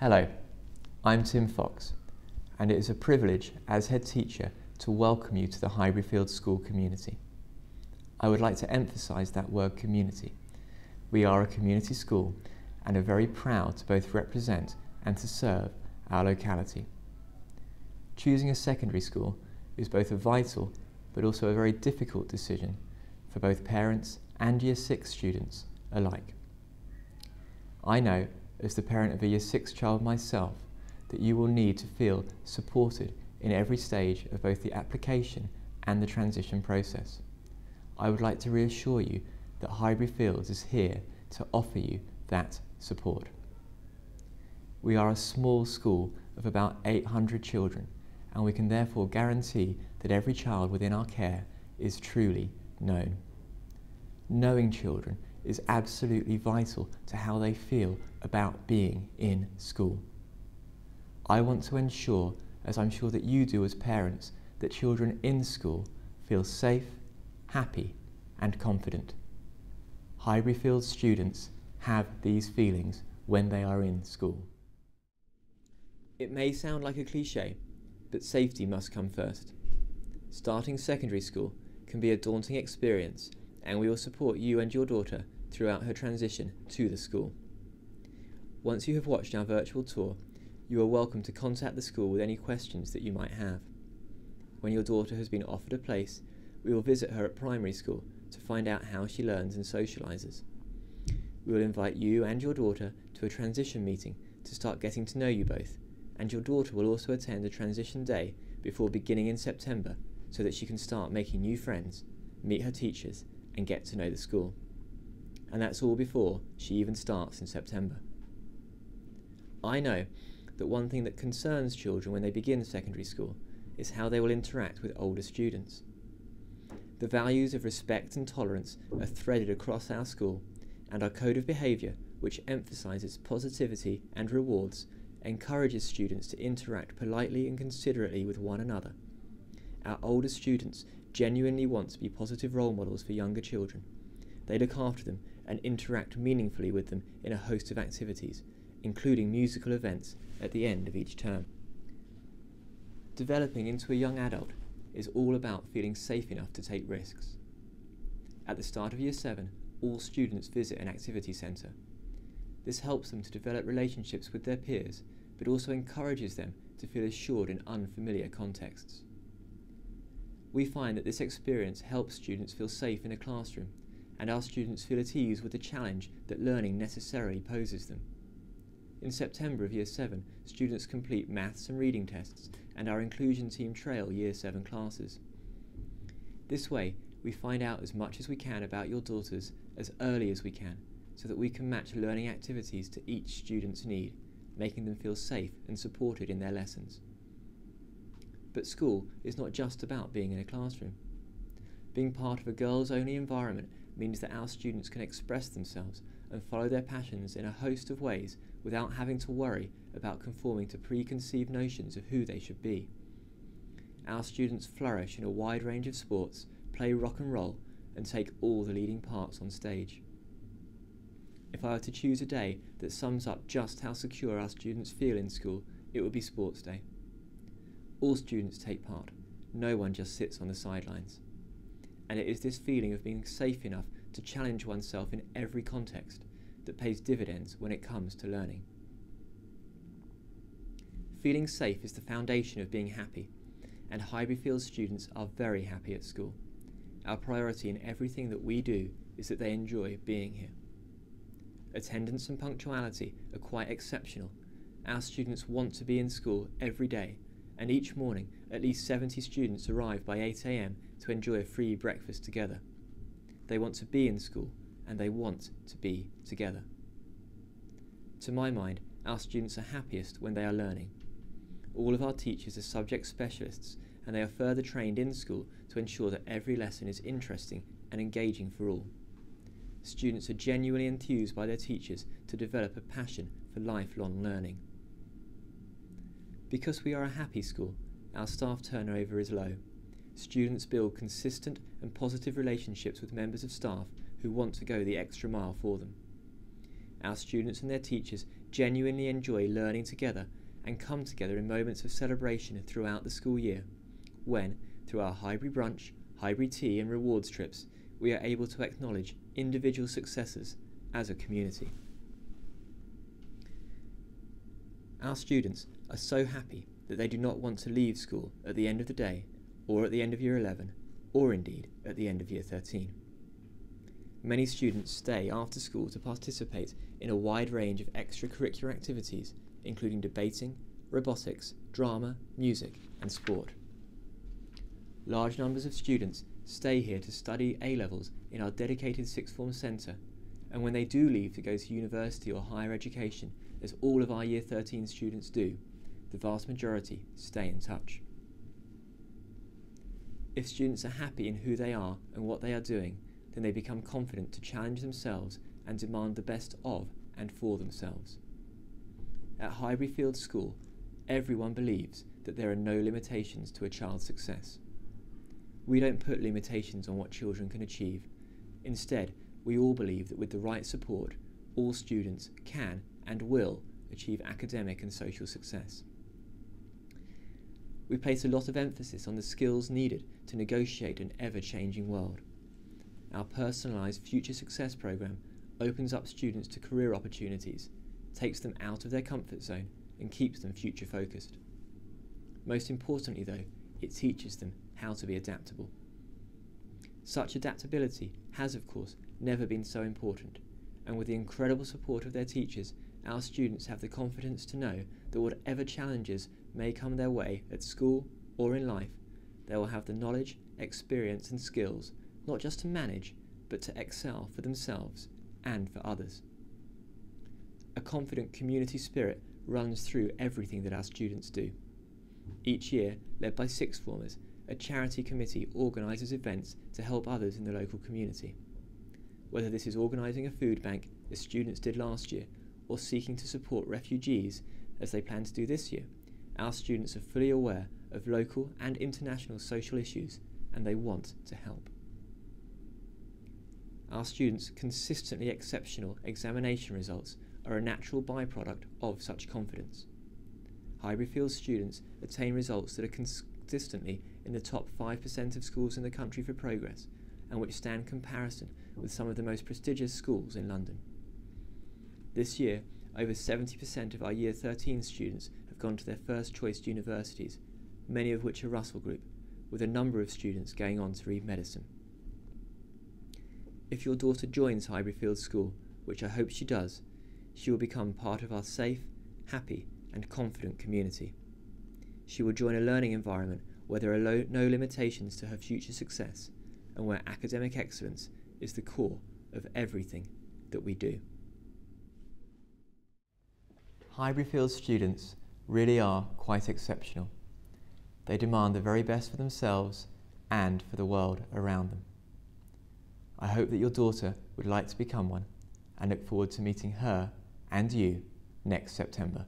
Hello, I'm Tim Fox, and it is a privilege as head teacher to welcome you to the Highbury Fields School community. I would like to emphasise that word community. We are a community school and are very proud to both represent and to serve our locality. Choosing a secondary school is both a vital but also a very difficult decision for both parents and Year 6 students alike. I know, as the parent of a Year 6 child myself, that you will need to feel supported in every stage of both the application and the transition process. I would like to reassure you that Highbury Fields is here to offer you that support. We are a small school of about 800 children and we can therefore guarantee that every child within our care is truly known. Knowing children is absolutely vital to how they feel about being in school. I want to ensure, as I'm sure that you do as parents, that children in school feel safe, happy and confident. Highbury students have these feelings when they are in school. It may sound like a cliche, but safety must come first. Starting secondary school can be a daunting experience and we will support you and your daughter throughout her transition to the school. Once you have watched our virtual tour, you are welcome to contact the school with any questions that you might have. When your daughter has been offered a place, we will visit her at primary school to find out how she learns and socialises. We will invite you and your daughter to a transition meeting to start getting to know you both and your daughter will also attend a transition day before beginning in September so that she can start making new friends, meet her teachers, and get to know the school. And that's all before she even starts in September. I know that one thing that concerns children when they begin secondary school is how they will interact with older students. The values of respect and tolerance are threaded across our school, and our code of behaviour, which emphasises positivity and rewards, encourages students to interact politely and considerately with one another. Our older students genuinely want to be positive role models for younger children. They look after them and interact meaningfully with them in a host of activities, including musical events at the end of each term. Developing into a young adult is all about feeling safe enough to take risks. At the start of Year 7, all students visit an activity centre this helps them to develop relationships with their peers, but also encourages them to feel assured in unfamiliar contexts. We find that this experience helps students feel safe in a classroom, and our students feel at ease with the challenge that learning necessarily poses them. In September of Year 7, students complete maths and reading tests, and our inclusion team trail Year 7 classes. This way, we find out as much as we can about your daughters as early as we can so that we can match learning activities to each student's need, making them feel safe and supported in their lessons. But school is not just about being in a classroom. Being part of a girls only environment means that our students can express themselves and follow their passions in a host of ways without having to worry about conforming to preconceived notions of who they should be. Our students flourish in a wide range of sports, play rock and roll, and take all the leading parts on stage. If I were to choose a day that sums up just how secure our students feel in school, it would be Sports Day. All students take part, no one just sits on the sidelines. And it is this feeling of being safe enough to challenge oneself in every context that pays dividends when it comes to learning. Feeling safe is the foundation of being happy, and Highbury Fields students are very happy at school. Our priority in everything that we do is that they enjoy being here. Attendance and punctuality are quite exceptional. Our students want to be in school every day, and each morning at least 70 students arrive by 8am to enjoy a free breakfast together. They want to be in school, and they want to be together. To my mind, our students are happiest when they are learning. All of our teachers are subject specialists, and they are further trained in school to ensure that every lesson is interesting and engaging for all students are genuinely enthused by their teachers to develop a passion for lifelong learning. Because we are a happy school, our staff turnover is low. Students build consistent and positive relationships with members of staff who want to go the extra mile for them. our students and their teachers genuinely enjoy learning together and come together in moments of celebration throughout the school year, when, through our Highbury brunch, Highbury tea, and rewards trips, we are able to acknowledge individual successes as a community. Our students are so happy that they do not want to leave school at the end of the day, or at the end of year 11, or indeed at the end of year 13. Many students stay after school to participate in a wide range of extracurricular activities, including debating, robotics, drama, music, and sport. Large numbers of students stay here to study A levels in our dedicated sixth form centre, and when they do leave to go to university or higher education, as all of our Year 13 students do, the vast majority stay in touch. If students are happy in who they are and what they are doing, then they become confident to challenge themselves and demand the best of and for themselves. At Highbury Fields School, everyone believes that there are no limitations to a child's success. We don't put limitations on what children can achieve. Instead, we all believe that with the right support, all students can and will achieve academic and social success. We place a lot of emphasis on the skills needed to negotiate an ever changing world. Our personalised Future Success programme opens up students to career opportunities, takes them out of their comfort zone, and keeps them future focused. Most importantly, though, it teaches them how to be adaptable. Such adaptability has, of course, never been so important, and with the incredible support of their teachers, our students have the confidence to know that whatever challenges may come their way at school or in life, they will have the knowledge, experience, and skills not just to manage, but to excel for themselves and for others. A confident community spirit runs through everything that our students do. Each year, led by sixth formers, a charity committee organises events to help others in the local community. Whether this is organising a food bank, as students did last year, or seeking to support refugees, as they plan to do this year, our students are fully aware of local and international social issues and they want to help. Our students' consistently exceptional examination results are a natural byproduct of such confidence. Highbury students attain results that are consistently in the top 5% of schools in the country for progress and which stand comparison with some of the most prestigious schools in London. This year, over 70% of our Year 13 students have gone to their first choice universities, many of which are Russell Group, with a number of students going on to read medicine. If your daughter joins Highbury Fields School, which I hope she does, she will become part of our safe, happy, and confident community. She will join a learning environment where there are no limitations to her future success and where academic excellence is the core of everything that we do. Highbury Fields students really are quite exceptional. They demand the very best for themselves and for the world around them. I hope that your daughter would like to become one and look forward to meeting her and you next September.